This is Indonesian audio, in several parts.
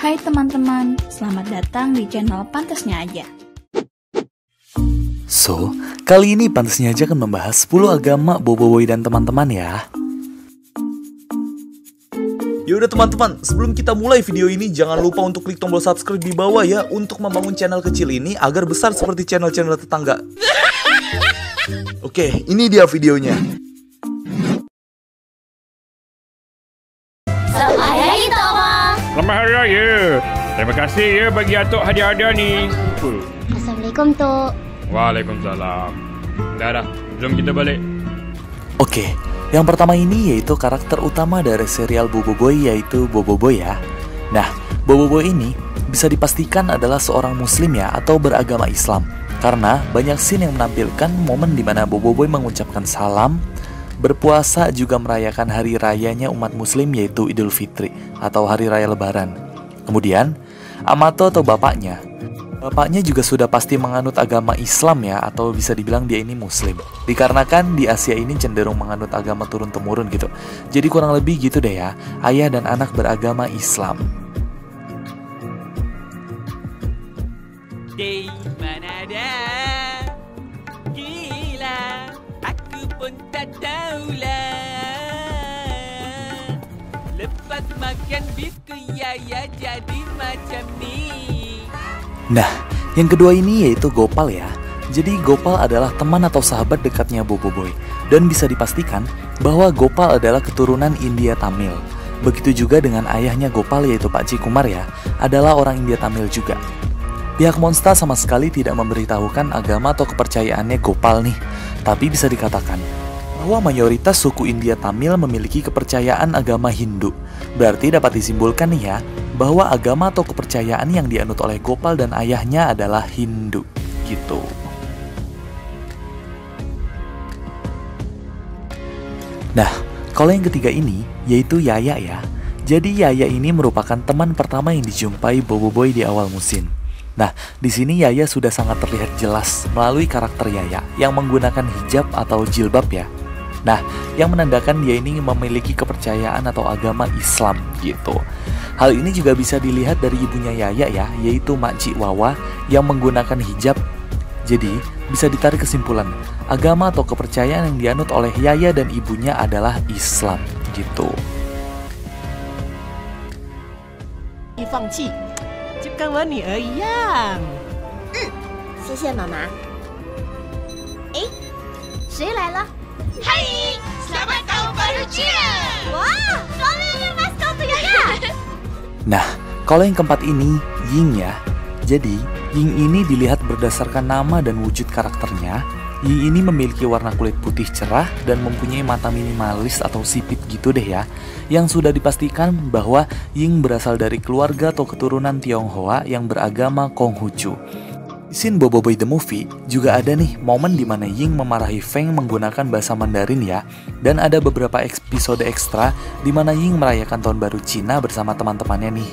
Hai teman-teman, selamat datang di channel Pantasnya Aja. So, kali ini Pantasnya Aja akan membahas 10 agama Boboiboy dan teman-teman ya. Yaudah teman-teman, sebelum kita mulai video ini jangan lupa untuk klik tombol subscribe di bawah ya untuk membangun channel kecil ini agar besar seperti channel-channel tetangga. Oke, ini dia videonya. Selamat Hari Raya. Terima kasih ya bagi Atok hadiah-hadiah ni. Assalamualaikum, Tok. Waalaikumsalam. Dah dah, jom kita balik. Oke, yang pertama ini yaitu karakter utama dari serial Boboiboy yaitu Boboiboy ya. Nah, Boboiboy ini bisa dipastikan adalah seorang muslim ya atau beragama Islam. Karena banyak scene yang menampilkan momen di mana Boboiboy mengucapkan salam, berpuasa juga merayakan hari rayanya umat muslim yaitu Idul Fitri atau hari raya lebaran. Kemudian, Amato atau bapaknya Bapaknya juga sudah pasti menganut agama Islam ya atau bisa dibilang dia ini muslim. Dikarenakan di Asia ini cenderung menganut agama turun-temurun gitu. Jadi kurang lebih gitu deh ya, ayah dan anak beragama Islam. Dah Lepas makan biskuit ya jadi macam ni Nah, yang kedua ini yaitu Gopal ya. Jadi Gopal adalah teman atau sahabat dekatnya Boboiboy dan bisa dipastikan bahwa Gopal adalah keturunan India Tamil. Begitu juga dengan ayahnya Gopal yaitu Pak Cikumar ya, adalah orang India Tamil juga. Pihak Monster sama sekali tidak memberitahukan agama atau kepercayaannya Gopal nih, tapi bisa dikatakan bahwa mayoritas suku India Tamil memiliki kepercayaan agama Hindu. Berarti dapat disimpulkan nih ya, bahwa agama atau kepercayaan yang dianut oleh Gopal dan ayahnya adalah Hindu gitu. Nah, kalau yang ketiga ini yaitu Yaya ya. Jadi Yaya ini merupakan teman pertama yang dijumpai Boboiboy di awal musim. Nah, di sini Yaya sudah sangat terlihat jelas melalui karakter Yaya yang menggunakan hijab atau jilbab ya. Nah, yang menandakan dia ini memiliki kepercayaan atau agama Islam gitu. Hal ini juga bisa dilihat dari ibunya Yaya ya, yaitu Makci Wawa yang menggunakan hijab. Jadi, bisa ditarik kesimpulan, agama atau kepercayaan yang dianut oleh Yaya dan ibunya adalah Islam gitu. 放弃。就跟我女儿一样。谢谢妈妈。哎，谁来了？ Hai Selamat tahun baru Cina Wah, suaminya Mas kau tuh ya? Nah, kalau yang keempat ini Ying ya. Jadi, Ying ini dilihat berdasarkan nama dan wujud karakternya. Ying ini memiliki warna kulit putih cerah dan mempunyai mata minimalis atau sipit gitu deh ya. Yang sudah dipastikan bahwa Ying berasal dari keluarga atau keturunan Tionghoa yang beragama Konghucu. Scene Boboiboy the Movie juga ada nih momen di mana Ying memarahi Feng menggunakan bahasa Mandarin ya dan ada beberapa episode ekstra di mana Ying merayakan tahun baru Cina bersama teman-temannya nih.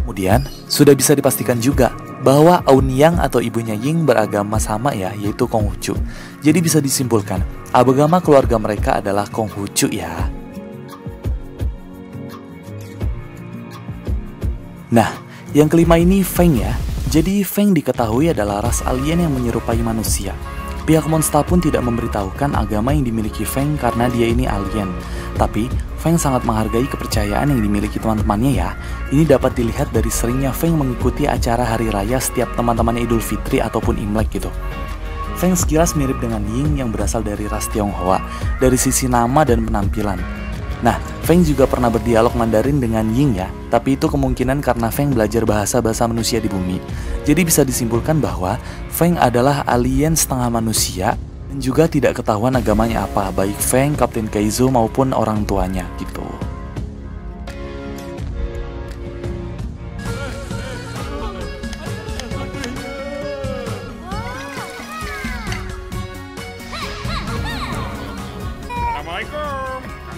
Kemudian sudah bisa dipastikan juga bahwa Aun Yang atau ibunya Ying beragama sama ya yaitu Konghucu. Jadi bisa disimpulkan agama keluarga mereka adalah Konghucu ya. Nah, yang kelima ini Feng ya. Jadi Feng diketahui adalah ras alien yang menyerupai manusia. Pihak Monster pun tidak memberitahukan agama yang dimiliki Feng karena dia ini alien. Tapi Feng sangat menghargai kepercayaan yang dimiliki teman-temannya ya. Ini dapat dilihat dari seringnya Feng mengikuti acara hari raya setiap teman-temannya Idul Fitri ataupun Imlek gitu. Feng sekilas mirip dengan Ying yang berasal dari ras Tionghoa dari sisi nama dan penampilan. Nah, Feng juga pernah berdialog Mandarin dengan Ying ya, tapi itu kemungkinan karena Feng belajar bahasa-bahasa manusia di bumi. Jadi bisa disimpulkan bahwa Feng adalah alien setengah manusia dan juga tidak ketahuan agamanya apa, baik Feng, Kapten Kaizo maupun orang tuanya gitu. Assalamualaikum.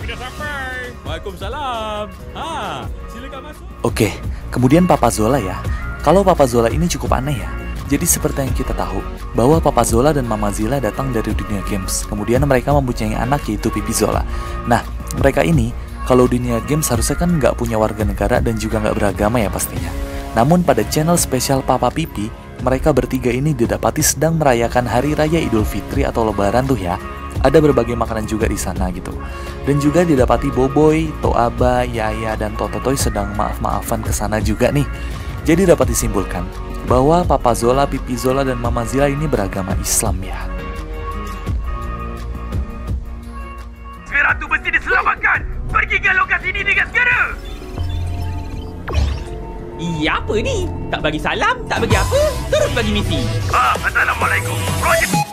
Kami dah sampai. Waalaikumsalam. Ha, silakan masuk. Oke, kemudian Papa Zola ya. Kalau Papa Zola ini cukup aneh ya. Jadi seperti yang kita tahu, bahwa Papa Zola dan Mama Zila datang dari dunia games. Kemudian mereka mempunyai anak yaitu Pipi Zola. Nah, mereka ini kalau dunia game seharusnya kan nggak punya warga negara dan juga nggak beragama ya pastinya. Namun pada channel spesial Papa Pipi, mereka bertiga ini didapati sedang merayakan Hari Raya Idul Fitri atau Lebaran tuh ya. Ada berbagai makanan juga di sana gitu. Dan juga didapati Boboy, Toaba, Yaya, dan Tototoy sedang maaf-maafan ke sana juga nih. Jadi dapat disimpulkan bahwa Papa Zola, Pipi Zola, dan Mama Zila ini beragama Islam ya. Ratu mesti diselamatkan. Pergi ke lokasi ini dengan segera. Iya apa ni? Tak bagi salam, tak bagi apa, terus bagi misi. Ah, Assalamualaikum. Projek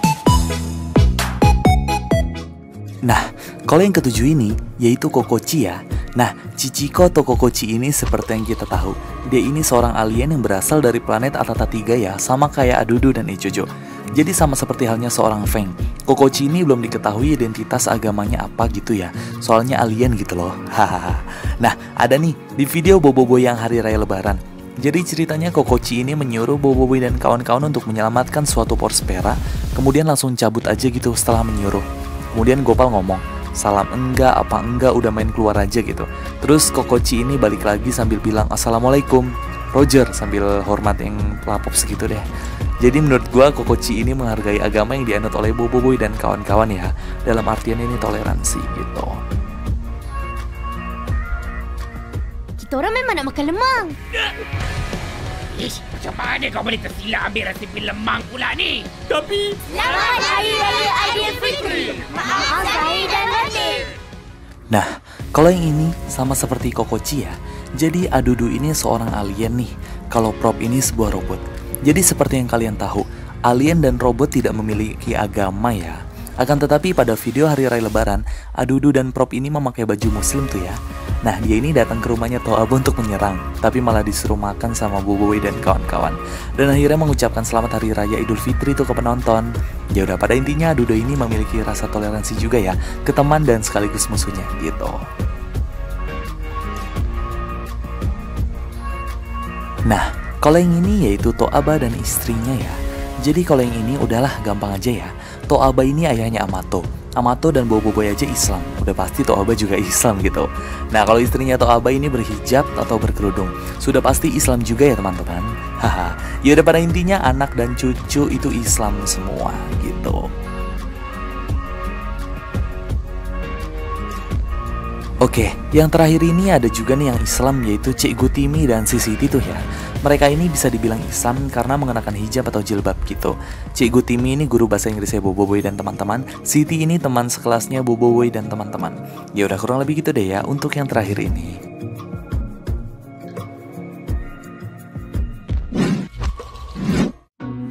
Nah, kalau yang ketujuh ini, yaitu Kokochi ya. Nah, Chichiko atau Kokochi ini seperti yang kita tahu, dia ini seorang alien yang berasal dari planet Atata 3 ya, sama kayak Adudu dan Ijojo. Jadi sama seperti halnya seorang Feng. Kokochi ini belum diketahui identitas agamanya apa gitu ya. Soalnya alien gitu loh. Hahaha. Nah, ada nih di video Boboiboy yang hari raya lebaran. Jadi ceritanya Kokochi ini menyuruh Boboiboy dan kawan-kawan untuk menyelamatkan suatu porspera, kemudian langsung cabut aja gitu setelah menyuruh. Kemudian Gopal ngomong, salam enggak apa enggak udah main keluar aja gitu. Terus Kokochi ini balik lagi sambil bilang assalamualaikum. Roger sambil hormat yang pelapop segitu deh. Jadi menurut gua Kokochi ini menghargai agama yang dianut oleh Boboiboy dan kawan-kawan ya. Dalam artian ini toleransi gitu. Kita orang memang nak makan lemang. Macam mana kau boleh tersilap ambil resipi lemang pula ni? Tapi Selamat Hari Raya Aidilfitri. Maaf Zahir dan Latif. Nah, kalau yang ini sama seperti Kokochi ya. Jadi Adudu ini seorang alien nih. Kalau prop ini sebuah robot. Jadi seperti yang kalian tahu, alien dan robot tidak memiliki agama ya. Akan tetapi pada video hari raya lebaran, Adudu dan prop ini memakai baju muslim tuh ya. Nah, dia ini datang ke rumahnya Toaba untuk menyerang, tapi malah disuruh makan sama Boboiboy dan kawan-kawan. Dan akhirnya mengucapkan selamat hari raya Idul Fitri tuh ke penonton. Ya udah pada intinya Adudu ini memiliki rasa toleransi juga ya ke teman dan sekaligus musuhnya gitu. Nah, kalau yang ini yaitu Toaba dan istrinya ya. Jadi kalau yang ini udahlah gampang aja ya. Toaba ini ayahnya Amato. Amato dan Boboiboy aja Islam. Udah pasti Toaba juga Islam gitu. Nah, kalau istrinya Toaba ini berhijab atau berkerudung, sudah pasti Islam juga ya teman-teman. Haha. Ya udah pada intinya anak dan cucu itu Islam semua gitu. Oke, yang terakhir ini ada juga nih yang Islam yaitu Cikgu Timi dan si Siti tuh ya. Mereka ini bisa dibilang Islam karena mengenakan hijab atau jilbab gitu. Cikgu Timi ini guru bahasa Inggrisnya Boboiboy dan teman-teman. Siti ini teman sekelasnya Boboiboy dan teman-teman. Ya udah kurang lebih gitu deh ya untuk yang terakhir ini.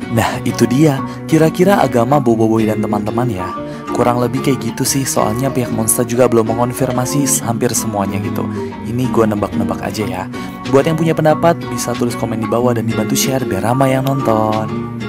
Nah, itu dia. Kira-kira agama Boboiboy dan teman-teman ya. Kurang lebih kayak gitu sih, soalnya pihak Monster juga belum mengonfirmasi hampir semuanya gitu. Ini gue nebak-nebak aja ya. Buat yang punya pendapat, bisa tulis komen di bawah dan dibantu share biar ramai yang nonton.